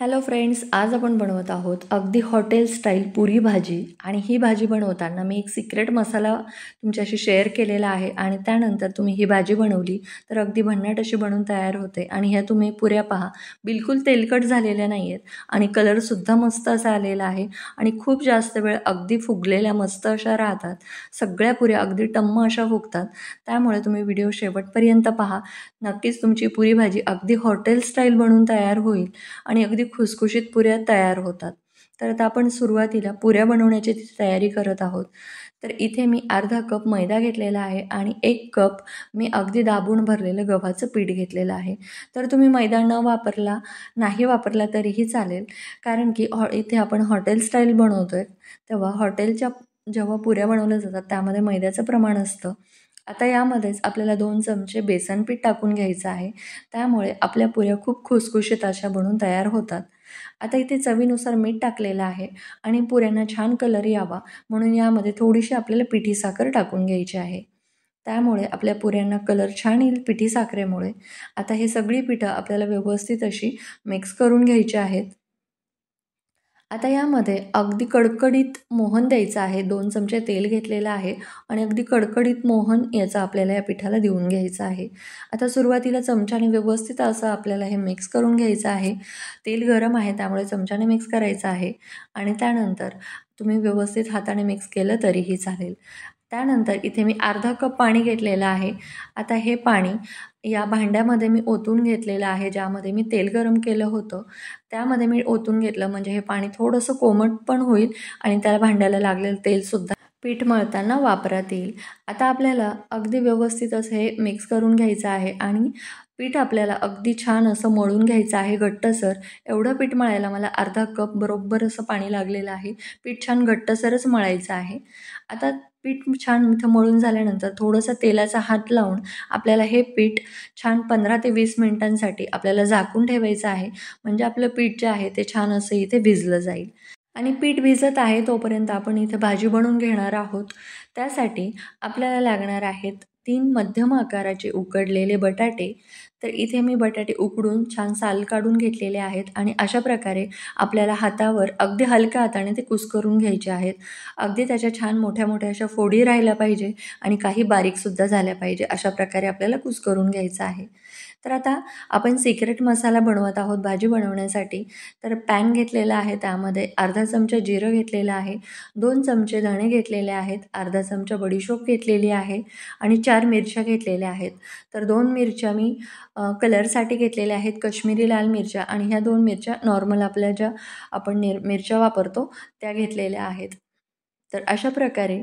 Hello friends आज आपण बनवत आहोत अगदी हॉटेल स्टाईल पुरी भाजी. आणि ही भाजी बनवताना मी एक सिक्रेट मसाला तुमच्याशी शेअर केलेला आहे आणि त्यानंतर तुम्ही ही भाजी बनवली तर अगदी भन्नाट अशी बनवून तयार होते. आणि ह्या तुम्ही पुऱ्या पहा बिलकुल तेलकट झालेल्या नाही आहेत आणि कलरसुद्धा मस्त असा आलेला आहे. आणि खूप जास्त वेळ अगदी फुगलेल्या मस्त अशा राहतात. सगळ्या पुऱ्या अगदी टम्म अशा फुगतात. त्यामुळे तुम्ही व्हिडिओ शेवटपर्यंत पहा. नक्कीच तुमची पुरी भाजी अगदी हॉटेल स्टाईल बनवून तयार होईल. आणि अगदी खुसखुशीत पुऱ्या तयार होतात. तर आता आपण सुरुवातीला पुऱ्या बनवण्याची तयारी करत आहोत. तर इथे मी अर्धा कप मैदा घेतलेला आहे आणि एक कप मी अगदी दाबून भरलेलं गव्हाचं पीठ घेतलेलं आहे. तर तुम्ही मैदा न वापरला नाही वापरला तरीही चालेल. कारण की हॉ इथे आपण हॉटेल स्टाईल बनवतो आहे तेव्हा हॉटेलच्या जेव्हा पुऱ्या बनवल्या जातात त्यामध्ये मैद्याचं प्रमाण असतं. आता यामध्येच आपल्याला दोन चमचे बेसन पीठ टाकून घ्यायचं आहे. त्यामुळे आपल्या पुऱ्या खूप खुसखुशीत अशा बनून तयार होतात. आता इथे चवीनुसार मीठ टाकलेलं आहे आणि पुऱ्यांना छान कलर यावा म्हणून यामध्ये थोडीशी आपल्याला पिठी साखर टाकून घ्यायची आहे. त्यामुळे आपल्या पुऱ्यांना कलर छान येईल पिठी साखरेमुळे. आता हे सगळी पिठं आपल्याला व्यवस्थित अशी मिक्स करून घ्यायची आहेत. आता यामध्ये अगदी कडकडीत मोहन द्यायचं आहे. दोन चमचे तेल घेतलेलं आहे आणि अगदी कडकडीत मोहन याचा आपल्याला या पिठाला देऊन घ्यायचं आहे. आता सुरुवातीला चमच्याने व्यवस्थित असं आपल्याला हे मिक्स करून घ्यायचं आहे. तेल गरम आहे त्यामुळे चमच्याने मिक्स करायचं आहे. आणि त्यानंतर तुम्ही व्यवस्थित हाताने मिक्स केलं तरीही चालेल. त्यानंतर इथे मी अर्धा कप पाणी घेतलेलं आहे. आता हे पाणी या भांड्यामध्ये मी ओतून घेतलेलं आहे ज्यामध्ये मी तेल गरम केलं होतं. त्यामध्ये मी ओतून घेतलं म्हणजे हे पाणी थोडंसं कोमट पण होईल आणि त्याला भांड्याला लागलेलं तेलसुद्धा पीठ मळताना वापरात येईल. आता आपल्याला अगदी व्यवस्थित असं हे मिक्स करून घ्यायचं आहे आणि पीठ आपल्याला अगदी छान असं मळून घ्यायचं आहे घट्टसर. एवढं पीठ मळायला मला अर्धा कप बरोबर असं पाणी लागलेलं आहे. पीठ छान घट्टसरच मळायचं आहे. आता पीठ छान इथं मळून झाल्यानंतर थोडंसं तेलाचा हात लावून आपल्याला हे पीठ छान पंधरा ते वीस मिनिटांसाठी आपल्याला झाकून ठेवायचं आहे. म्हणजे आपलं पीठ जे आहे ते छान असं इथे भिजलं जाईल. आणि पीठ भिजत आहे तोपर्यंत आपण इथे भाजी बनवून घेणार आहोत. त्यासाठी आपल्याला लागणार आहेत तीन मध्यम आकाराचे उकडलेले बटाटे तर इथे मी बटाटे उकडून छान साल काढून घेतलेले आहेत आणि अशा प्रकारे आपल्याला हातावर अगदी हलक्या हाताने ते कुस्करून घ्यायचे आहेत. अगदी त्याच्या छान मोठ्या मोठ्या अशा फोडी राहिल्या पाहिजे आणि काही बारीकसुद्धा झाल्या पाहिजे अशा प्रकारे आपल्याला कुस्करून घ्यायचं आहे. तर आता आपण सिक्रेट मसाला बनवत आहोत भाजी बनवण्यासाठी. तर पॅन घेतलेला आहे त्यामध्ये अर्धा चमचा जिरं घेतलेलं आहे दोन चमचे धणे घेतलेले आहेत अर्धा चमचा बडीशोप घेतलेली आहे आणि चार मिरच्या घेतलेल्या आहेत. तर दोन मिरच्या मी कलरसाठी घेतलेल्या आहेत कश्मीरी लाल मिरच्या आणि ह्या दोन मिरच्या नॉर्मल आपल्या ज्या आपण निर मिरच्या वापरतो त्या घेतलेल्या आहेत. तर अशा प्रकारे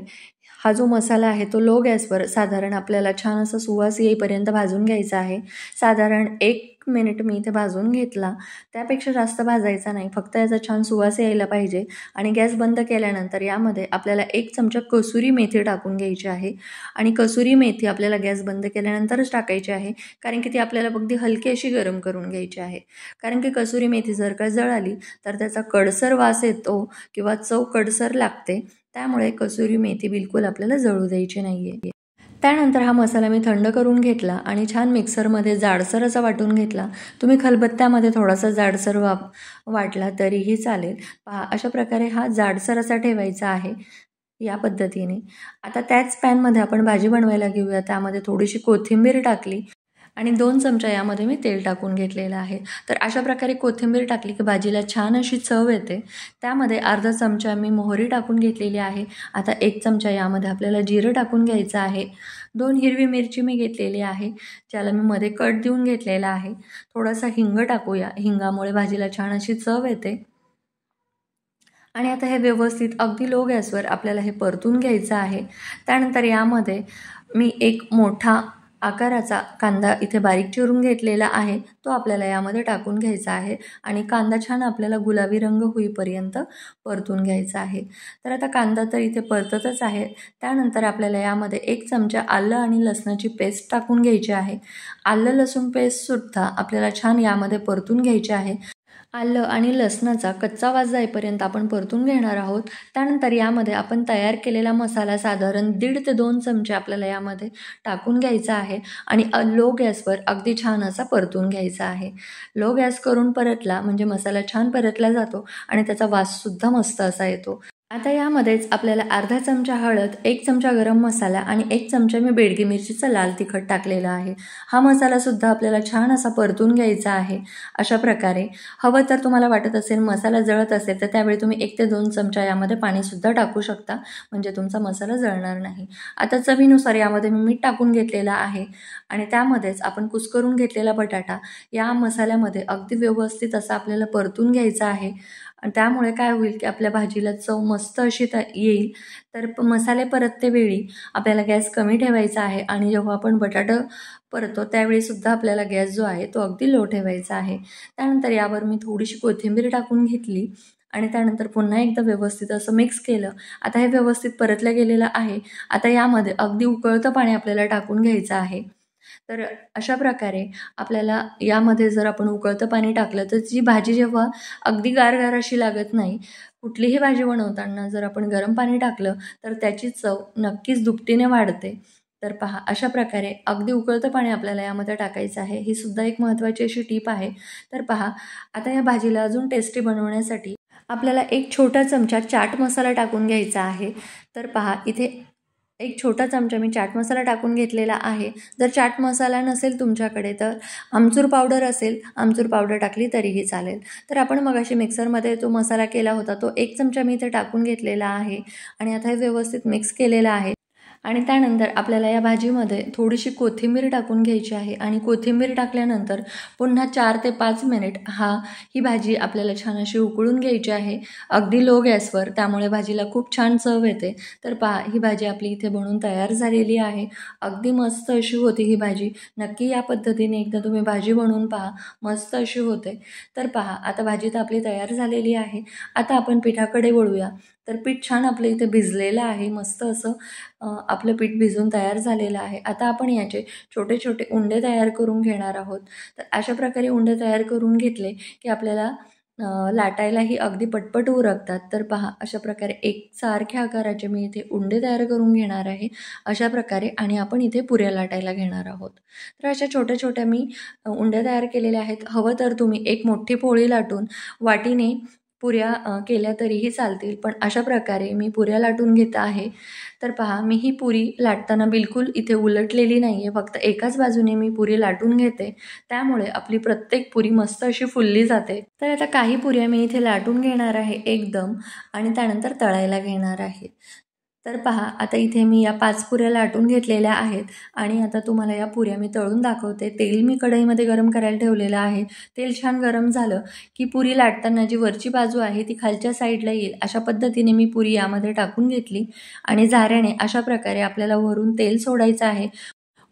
हा जो मसाला आहे तो लो गॅसवर साधारण आपल्याला छान असा सुवास येईपर्यंत भाजून घ्यायचा आहे. साधारण एक मिनिट मी इथे भाजून घेतला. त्यापेक्षा जास्त भाजायचा नाही. फक्त याचा छान सुवास यायला पाहिजे आणि गॅस बंद केल्यानंतर यामध्ये आपल्याला एक चमचा कसुरी मेथी टाकून घ्यायची आहे. आणि कसुरी मेथी आपल्याला गॅस बंद केल्यानंतरच टाकायची आहे. कारण की ती आपल्याला अगदी हलकी अशी गरम करून घ्यायची आहे. कारण की कसुरी मेथी जर का जळाली तर त्याचा कडसर वास येतो किंवा चव कडसर लागते. त्यामुळे कसुरी मेथी बिलकुल आपल्याला जळू द्यायची नाही आहे त्यानंतर हा मसाला मी थंड करून घेतला आणि छान मिक्सरमध्ये जाडसर असा वाटून घेतला. तुम्ही खलबत्त्यामध्ये थोडासा जाडसर वाप वाटला तरीही चालेल. पहा अशा प्रकारे हा जाडसर असा ठेवायचा आहे या पद्धतीने. आता त्याच पॅनमध्ये आपण भाजी बनवायला घेऊया. त्यामध्ये थोडीशी कोथिंबीर टाकली. आणि दोन चमचा यामध्ये मी तेल टाकून घेतलेलं आहे. तर अशा प्रकारे कोथिंबीर टाकली की भाजीला छान अशी चव येते. त्यामध्ये अर्धा चमचा मी मोहरी टाकून घेतलेली आहे. आता एक चमचा यामध्ये आपल्याला जिरं टाकून घ्यायचं आहे. दोन हिरवी मिरची मी घेतलेली आहे. ज्याला मी मध्ये कट देऊन घेतलेला आहे. थोडासा हिंग टाकूया. हिंगामुळे भाजीला छान अशी चव येते. आणि आता हे व्यवस्थित अगदी लो गॅसवर आपल्याला हे परतून घ्यायचं आहे. त्यानंतर यामध्ये मी एक मोठा आकाराचा कांदा इथे बारीक चिरून घेतलेला आहे. तो आपल्याला यामध्ये टाकून घ्यायचा आहे आणि कांदा छान आपल्याला गुलाबी रंग होईपर्यंत परतून घ्यायचा आहे. तर आता कांदा तर इथे परततच आहे. त्यानंतर आपल्याला यामध्ये एक चमचा आलं आणि लसणाची पेस्ट टाकून घ्यायची आहे. आलं लसूण पेस्टसुद्धा आपल्याला छान यामध्ये परतून घ्यायची आहे. आलं आणि लसणाचा कच्चा वास जाईपर्यंत आपण परतून घेणार आहोत. त्यानंतर यामध्ये आपण तयार केलेला मसाला साधारण दीड ते दोन चमचे आपल्याला यामध्ये टाकून घ्यायचा आहे आणि लो गॅसवर अगदी छान असा परतून घ्यायचा आहे. लो गॅस करून परतला म्हणजे मसाला छान परतला जातो आणि त्याचा वाससुद्धा मस्त असा येतो. आता यामध्येच आपल्याला अर्धा चमचा हळद एक चमचा गरम मसाला आणि एक चमचा मी बेडगी मिरचीचा लाल तिखट टाकलेला आहे. हा मसालासुद्धा आपल्याला छान असा परतून घ्यायचा आहे. अशा प्रकारे हवं तर तुम्हाला वाटत असेल मसाला जळत असेल तर त्यावेळी तुम्ही एक ते दोन चमचा यामध्ये पाणीसुद्धा टाकू शकता म्हणजे तुमचा मसाला जळणार नाही. आता चवीनुसार यामध्ये मी मीठ टाकून घेतलेला आहे आणि त्यामध्येच आपण कुस्करून घेतलेला बटाटा या मसाल्यामध्ये अगदी व्यवस्थित असा आपल्याला परतून घ्यायचा आहे. आणि त्यामुळे काय होईल की आपल्या भाजीला चव मस्त अशी त येईल. तर मसाले परतते वेळी आपल्याला गॅस कमी ठेवायचा आहे आणि जेव्हा आपण बटाटं परतो त्यावेळीसुद्धा आपल्याला गॅस जो आहे तो अगदी लो ठेवायचा आहे. त्यानंतर यावर मी थोडीशी कोथिंबीर टाकून घेतली आणि त्यानंतर पुन्हा एकदा व्यवस्थित असं मिक्स केलं. आता हे व्यवस्थित परतलं गेलेलं आहे. आता यामध्ये अगदी उकळतं पाणी आपल्याला टाकून घ्यायचं आहे. तर अशा प्रकारे आपल्याला यामध्ये जर आपण उकळतं पाणी टाकलं तर जी भाजी जेव्हा अगदी गारगार अशी लागत नाही कुठलीही भाजी बनवताना जर आपण गरम पाणी टाकलं तर त्याची चव नक्कीच दुपटीने वाढते. तर पहा अशा प्रकारे अगदी उकळतं पाणी आपल्याला यामध्ये टाकायचं आहे. ही सुद्धा एक महत्त्वाची अशी टीप आहे. तर पहा आता या भाजीला अजून टेस्टी बनवण्यासाठी आपल्याला एक छोटा चमचा चाट मसाला टाकून घ्यायचा आहे. तर पहा इथे एक छोटा चमचा मी चाट मसाला टाकून घेतलेला आहे. जर चाट मसाला नसेल तुमच्याकडे तर आमचूर पावडर असेल आमचूर पावडर टाकली तरीही चालेल. तर आपण मग अशी मिक्सरमध्ये जो मसाला केला होता तो एक चमचा मी इथे टाकून घेतलेला आहे. आणि आता हे व्यवस्थित मिक्स केलेला आहे. आणि त्यानंतर आपल्याला या भाजीमध्ये थोडीशी कोथिंबीर टाकून घ्यायची आहे. आणि कोथिंबीर टाकल्यानंतर पुन्हा चार ते पाच मिनिट हा ही भाजी आपल्याला छान अशी उकळून घ्यायची आहे. अगदी लो गॅसवर त्यामुळे भाजीला खूप छान चव येते. तर पहा ही भाजी आपली इथे बनवून तयार झालेली आहे. अगदी मस्त अशी होती ही भाजी. नक्की या पद्धतीने एकदा तुम्ही भाजी बनवून पहा. मस्त अशी होते. तर पहा आता भाजी तर आपली तयार झालेली आहे. आता आपण पिठाकडे वळूया. तर पीठ छान आपलं इथे भिजलेलं आहे. मस्त असं आपलं पीठ भिजून तयार झालेलं आहे. आता आपण याचे छोटे छोटे उंडे तयार करून घेणार आहोत. तर अशा प्रकारे उंडे तयार करून घेतले की आपल्याला लाटायलाही अगदी पटपट उरकतात. तर पहा अशा प्रकारे एक सारख्या आकाराचे मी इथे उंडे तयार करून घेणार आहे. अशा प्रकारे आणि आपण इथे पुऱ्या लाटायला घेणार आहोत. तर अशा छोट्या छोट्या मी उंड्या तयार केलेल्या आहेत. हवं तर तुम्ही एक मोठी पोळी लाटून वाटीने पुऱ्या केल्या तरीही चालतील. पण अशा प्रकारे मी पुऱ्या लाटून घेत आहे. तर पहा मी ही पुरी लाटताना बिलकुल इथे उलटलेली नाही आहे फक्त एकाच बाजूने मी पुरी लाटून घेते. त्यामुळे आपली प्रत्येक पुरी मस्त अशी फुलली जाते. तर आता काही पुऱ्या मी इथे लाटून घेणार आहे एकदम आणि त्यानंतर तळायला घेणार आहे. तर पहा आता इथे मी या पाच पुऱ्या लाटून घेतलेल्या आहेत आणि आता तुम्हाला या पुऱ्या मी तळून दाखवते. तेल मी कढईमध्ये गरम करायला ठेवलेलं आहे. तेल छान गरम झालं की पुरी लाटताना जी वरची बाजू आहे ती खालच्या साईडला येईल. अशा पद्धतीने मी पुरी यामध्ये टाकून घेतली आणि झाऱ्याने अशा प्रकारे आपल्याला वरून तेल सोडायचं आहे.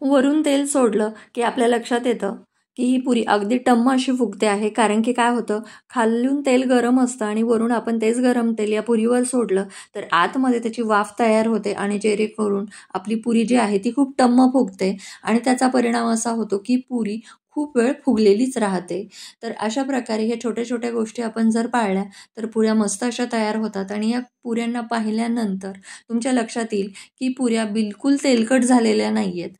वरून तेल सोडलं की आपल्या लक्षात येतं की ही पुरी अगदी टम्म अशी फुगते आहे. कारण की काय होतं खालून तेल गरम असतं आणि वरून आपण तेच गरम तेल या पुरीवर सोडलं तर आतमध्ये त्याची वाफ तयार होते आणि जेणेकरून आपली पुरी जी आहे ती खूप टम्म फुगते आणि त्याचा परिणाम असा होतो की पुरी खूप वेळ फुगलेलीच राहते. तर अशा प्रकारे ह्या छोट्या छोट्या गोष्टी आपण जर पाळल्या तर पुऱ्या मस्त अशा तयार होतात आणि या पुऱ्यांना पाहिल्यानंतर तुमच्या लक्षात येईल की पुऱ्या बिलकुल तेलकट झालेल्या नाही आहेत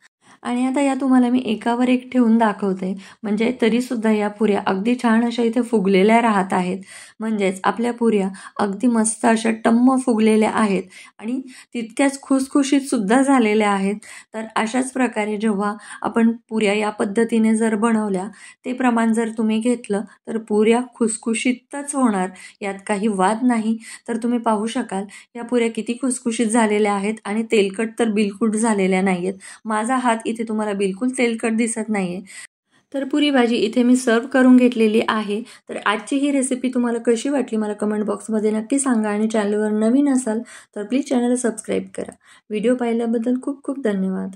आणि आता या तुम्हाला मी एकावर एक ठेवून दाखवते. म्हणजे तरीसुद्धा या पुऱ्या अगदी छान अशा इथे फुगलेल्या राहत आहेत. म्हणजेच आपल्या पुऱ्या अगदी मस्त अशा टम्म फुगलेल्या आहेत. आणि तितक्याच खुसखुशीत सुद्धा झालेल्या आहेत. तर अशाच प्रकारे जेव्हा आपण पुऱ्या या पद्धतीने जर बनवल्या ते प्रमाण जर तुम्ही घेतलं तर पुऱ्या खुसखुशीतच होणार. यात काही वाद नाही. तर तुम्ही पाहू शकाल या पुऱ्या किती खुसखुशीत झालेल्या आहेत आणि तेलकट तर बिलकुल झालेल्या नाही आहेत माझा हात इथे तुम्हाला बिलकुल तेलकट दिसत नाही आहे तर पुरी भाजी इथे मी सर्व करून घेतलेली आहे. तर आजची ही रेसिपी तुम्हाला कशी वाटली मला कमेंट बॉक्समध्ये नक्की सांगा आणि चॅनलवर नवीन असाल तर प्लीज चॅनलला सबस्क्राईब करा. व्हिडिओ पाहिल्याबद्दल खूप खूप धन्यवाद.